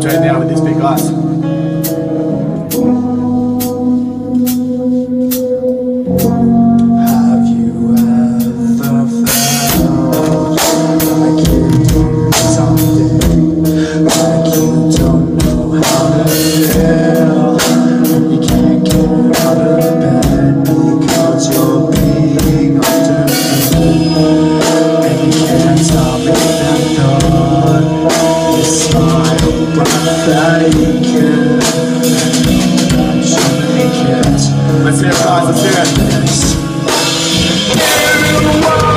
turned down with this big ice. madness. Everyone.